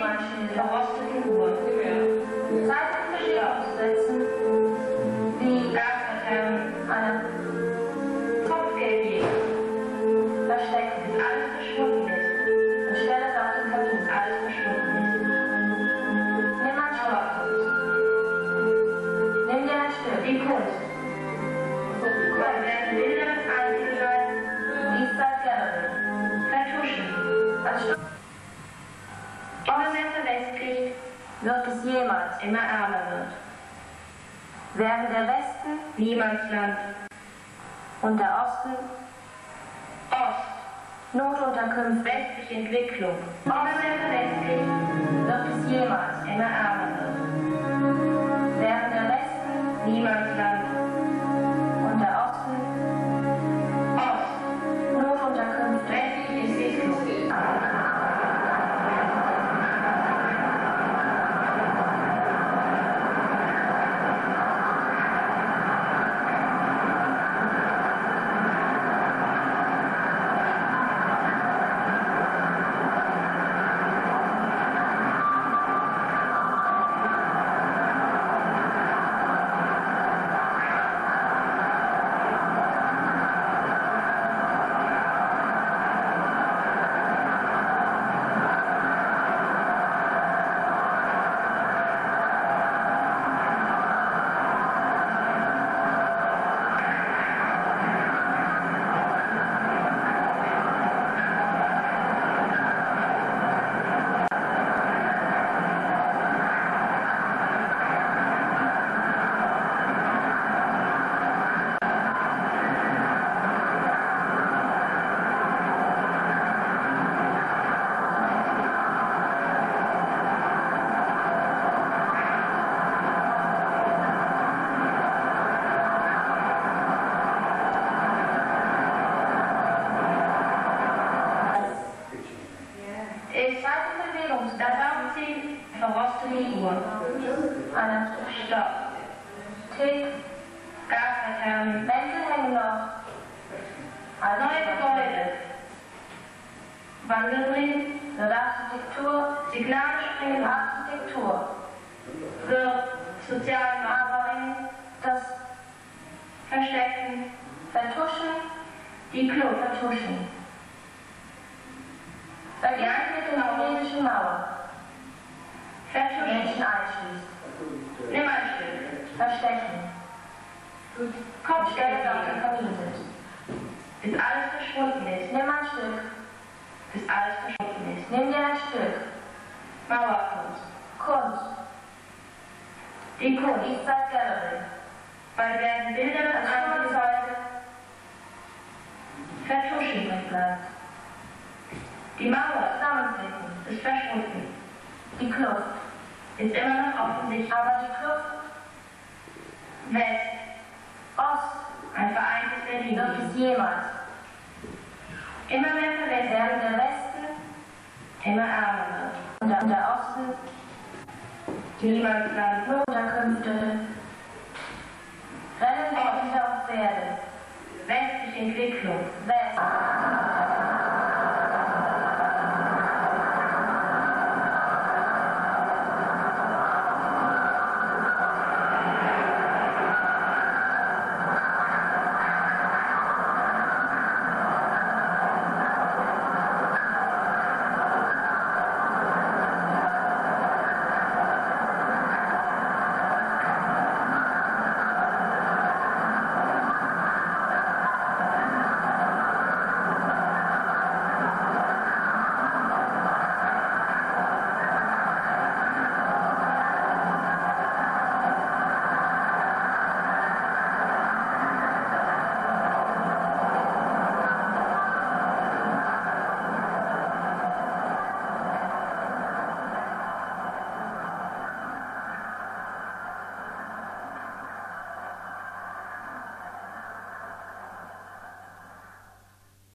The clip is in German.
Das die verrostete Uhr. Verschieden aufzusetzen, wie Gaslaternen, eine Kopfgeldjäger, versteckt bis alles verschwunden ist, und stelle es auf den Kamin. alles verschwunden ist. Nimm ein Stück. Nimm dir ein Stück. Die Kunst. Bei werden Bilder eingereiht, Eastside Gallery. vertuschen. Ein Stück Immer mehr verwestlicht, wird es jemals, immer ärmer wird. während der Westen Niemandsland, und der Osten Ost, Notunterkünfte westliche Entwicklung. Mehr verwestlicht, wird es jemals, immer ärmer wird. während der Westen Niemandsland, Stopp. Tick. Gaslaternen, Mäntel hängen noch. Also neue Gebäude. Wandelbringen, wird Architektur, Signale springen ab, Architektur. wird sozialen Aber das Verstecken, Vertuschen, die Kluft, Vertuschen. Vergleich mit der chinesischen Mauer. Vertuschen. Menschen einschließt. Nimm ein Stück. Verstecken. Stelle es auf den Kamin bis alles verschwunden ist, Nimm ein Stück. bis alles verschwunden ist. Nimm dir ein Stück. Mauerkunst, Kunst. die Kunst, Eastside Gallery. bei werden Bilder Als angezeigt, Schuhzeuge vertuschen, übrig bleibt. die Mauer Zusammenklicken. ist verschwunden, Die Kluft. ist immer noch offensichtlich. Aber die Kluft West, Ost ein vereintes Berlin, es jemals. immer mehr verwestert, Während der Westen immer ärmer wird. und der, und der Osten Niemandsland, Notunterkünfte rennen und Pferde. westliche Entwicklung, West.